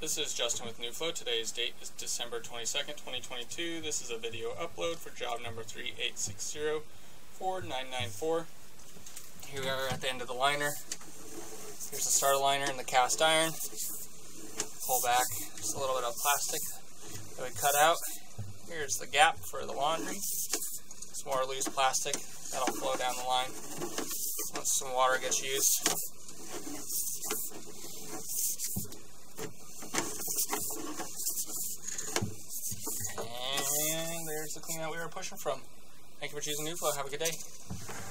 This is Justin with NuFlow. Today's date is December 22nd, 2022. This is a video upload for job number 38604994. Here we are at the end of the liner. Here's the starter liner and the cast iron. Pull back just a little bit of plastic that we cut out. Here's the gap for the laundry. Some more loose plastic that'll flow down the line once some water gets used. the thing that we were pushing from. Thank you for choosing NuFlow. Have a good day.